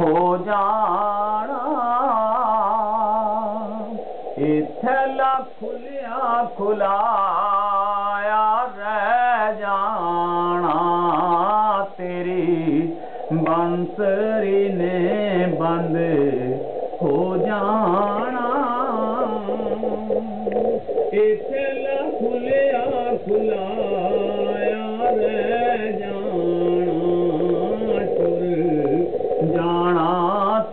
ہو جانا اتھلا کھلیا کھلایا رہ جانا تیری بنسری نے بند ہو جانا اتھلا کھلیا کھلایا